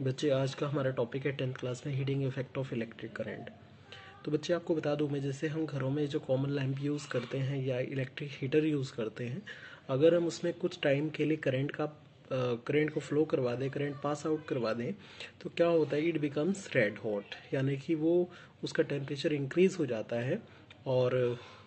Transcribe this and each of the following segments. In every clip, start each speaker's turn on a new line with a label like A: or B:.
A: बच्चे, आज का हमारा टॉपिक है टेंथ क्लास में heating effect of electric current तो बच्चे, आपको बता दूँ, मैं जैसे हम घरों में जो कॉमन लैंप यूज़ करते हैं या इलेक्ट्रिक हीटर यूज़ करते हैं, अगर हम उसमें कुछ टाइम के लिए करंट का करंट को फ्लो करवा दें करंट पास आउट करवा दें तो क्या होता है इट बिकम्स रेड हॉट यानी कि वो, उसका टेम्परेचर इंक्रीज हो जाता है और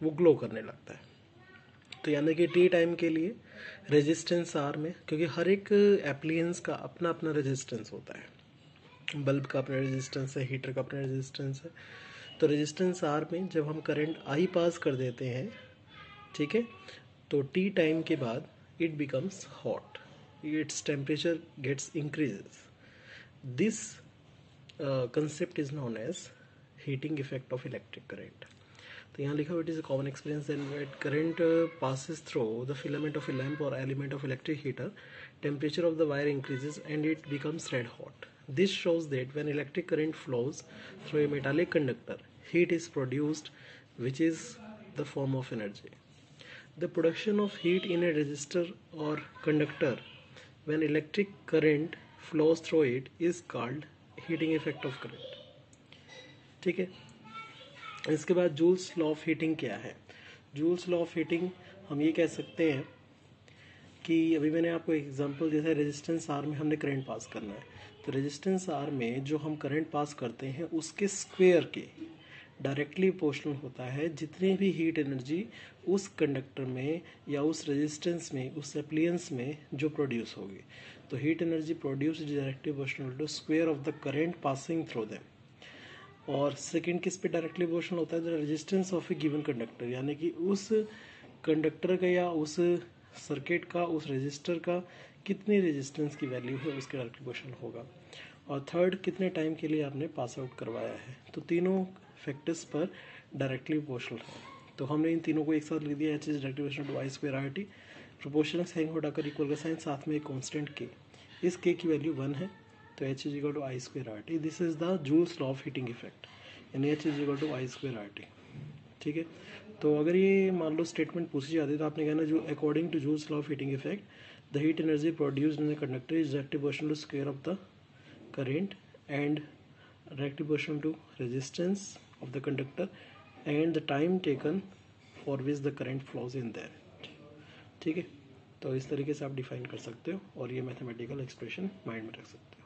A: वो ग्लो करने लगता है। तो यानी कि टी टाइम के लिए रेजिस्टेंस आर में, क्योंकि हर एक एप्लियंस का अपना अपना रेजिस्टेंस होता है। बल्ब का अपना रेजिस्टेंस है हीटर का अपना रेजिस्टेंस है। तो रेजिस्टेंस आर में जब हम करंट आई पास कर देते हैं, ठीक है तो टी टाइम के बाद it becomes hot its temperature gets increases this concept is known as heating effect of electric current तो यहाँ लिखा हुआ it is a common experience that current passes through the filament of a lamp or element of electric heater temperature of the wire increases and it becomes red hot this shows that when electric current flows through a metallic conductor heat is produced which is the form of energy the production of heat in a resistor or conductor when electric current flows through it is called heating effect of current ठीक है? इसके बाद joules law of heating क्या है? Joules law of heating हम ये कह सकते हैं कि अभी मैंने आपको एग्जांपल जैसे रेजिस्टेंस आर में हमने करंट पास करना है। तो रेजिस्टेंस आर में जो हम करंट पास करते हैं, उसके स्क्वेयर के डायरेक्टली पोर्शनल होता है, जितनी भी हीट एनर्जी उस कंडक्टर में या उस रेजिस्टेंस में, उस एप्लियंस में जो प्रोड्यूस होगी। तो heat energy produce directly proportional to square of the current passing through them और सेकेंड किस पे डायरेक्टली प्रोपोर्शनल होता है? The resistance of a given conductor यानी कि उस कंडक्टर का या उस सर्किट का, उस रेजिस्टर का कितनी रेजिस्टेंस की वैल्यू है, उसके डायरेक्टली प्रोपोर्शनल होगा। और थर्ड कितने टाइम के लिए आपने पास आउट करवाया है? तो तीनों फैक्टर्स पर डायरेक्टली प्रोपोर्शनल है। तो हमने इन तीनों को एक साथ लिख दिया H is directly proportional to I square R T proportional sign हटाकर इक्वल का साइन साथ में एक कॉन्स्टेंट के इस के की वैल्यू वन है। तो H is equal to I square R T this is the Joule's law of heating effect यानी H is equal to I square R T ठीक है? तो अगर ये मान लो स्टेटमेंट पूछी जाती है तो आपने कहना जो according to Joule's law of heating effect the heat energy produced in the conductor is directly proportional to square of the current and directly proportional to resistance of the conductor and the time taken for which the current flows in that ठीक है? तो इस तरीके से आप define कर सकते हो और ये मैथमेटिकल एक्सप्रेशन माइंड में रख सकते हो।